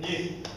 Ni